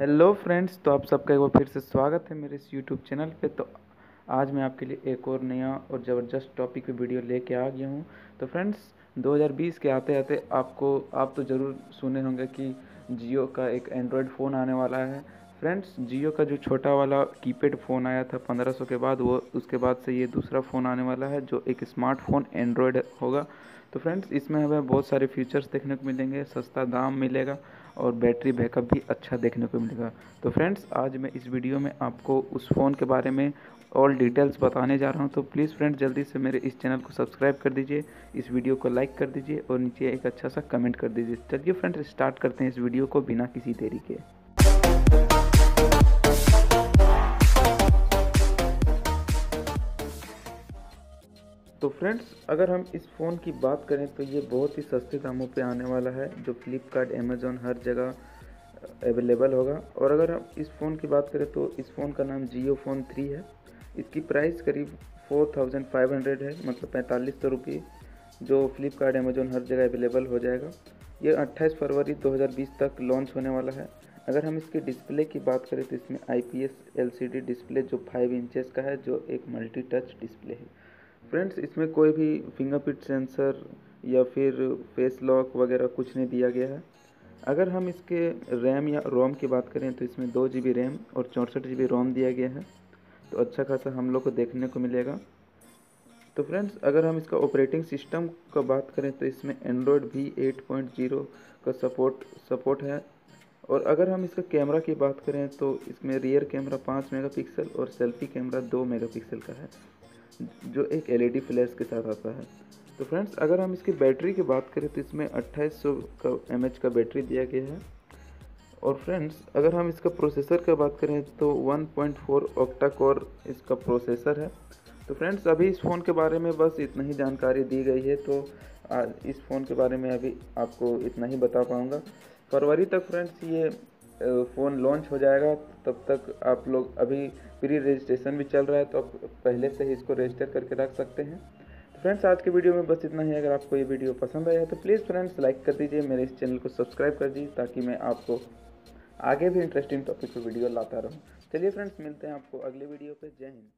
Hello friends तो आप सबका एक बार फिर से स्वागत है मेरे इस यूट्यूब चैनल पे। तो आज मैं आपके लिए एक और नया और ज़बरदस्त टॉपिक पे वीडियो लेके आ गया हूँ। तो फ्रेंड्स 2020 के आते आते आपको, आप तो ज़रूर सुने होंगे कि जियो का एक एंड्रॉयड फ़ोन आने वाला है। फ्रेंड्स जियो का जो छोटा वाला कीपैड फ़ोन आया था 1500 के बाद, वो उसके बाद से ये दूसरा फ़ोन आने वाला है, जो एक स्मार्टफ़ोन एंड्रॉयड होगा। तो फ्रेंड्स इसमें हमें बहुत सारे फीचर्स देखने को मिलेंगे, सस्ता दाम मिलेगा और बैटरी बैकअप भी अच्छा देखने को मिलेगा। तो फ्रेंड्स आज मैं इस वीडियो में आपको उस फ़ोन के बारे में ऑल डिटेल्स बताने जा रहा हूँ। तो प्लीज़ फ्रेंड्स जल्दी से मेरे इस चैनल को सब्सक्राइब कर दीजिए, इस वीडियो को लाइक कर दीजिए और नीचे एक अच्छा सा कमेंट कर दीजिए। चलिए फ्रेंड्स स्टार्ट करते हैं इस वीडियो को बिना किसी देरी के। तो फ्रेंड्स अगर हम इस फ़ोन की बात करें तो ये बहुत ही सस्ते दामों पे आने वाला है, जो फ्लिपकार्ट अमेज़ोन हर जगह अवेलेबल होगा। और अगर हम इस फ़ोन की बात करें तो इस फ़ोन का नाम जियो फ़ोन थ्री है। इसकी प्राइस करीब फोर थाउज़ेंड फाइव हंड्रेड है मतलब पैंतालीस सौ रुपये, जो फ्लिपकार्ट अमेज़ोन हर जगह अवेलेबल हो जाएगा। ये 28 फरवरी 2020 तक लॉन्च होने वाला है। अगर हम इसके डिस्प्ले की बात करें तो इसमें I P S L C D display जो फाइव इंचेस का है, जो एक मल्टी टच डिस्प्ले है। फ्रेंड्स इसमें कोई भी फिंगरप्रिंट सेंसर या फिर फेस लॉक वगैरह कुछ नहीं दिया गया है। अगर हम इसके रैम या रोम की बात करें तो इसमें दो जी बी रैम और चौंसठ जी बी रोम दिया गया है। तो अच्छा खासा हम लोग को देखने को मिलेगा। तो फ्रेंड्स अगर हम इसका ऑपरेटिंग सिस्टम का बात करें तो इसमें एंड्रॉयड भी 8.0 का सपोर्ट सपोर्ट है। और अगर हम इसका कैमरा की बात करें तो इसमें रियर कैमरा 5 मेगापिक्सल और सेल्फी कैमरा 2 मेगापिक्सल का है। जो एक एलईडी फ्लैश के साथ आता है। तो फ्रेंड्स अगर हम इसकी बैटरी की बात करें तो इसमें 2800 का एम का बैटरी दिया गया है। और फ्रेंड्स अगर हम इसका प्रोसेसर की बात करें तो 1.4 ऑक्टा कोर इसका प्रोसेसर है। तो फ्रेंड्स अभी इस फ़ोन के बारे में बस इतना ही जानकारी दी गई है तो इस फ़ोन के बारे में अभी आपको इतना ही बता पाऊँगा। फरवरी तक फ्रेंड्स ये फ़ोन लॉन्च हो जाएगा, तब तक आप लोग अभी प्री रजिस्ट्रेशन भी चल रहा है तो आप पहले से ही इसको रजिस्टर करके रख सकते हैं। तो फ्रेंड्स, आज के वीडियो में बस इतना ही। अगर आपको ये वीडियो पसंद आया तो प्लीज़ फ्रेंड्स, लाइक कर दीजिए, मेरे इस चैनल को सब्सक्राइब कर दीजिए, ताकि मैं आपको आगे भी इंटरेस्टिंग टॉपिक पर वीडियो लाता रहूँ। चलिए फ्रेंड्स, मिलते हैं आपको अगले वीडियो पर जय हिंद।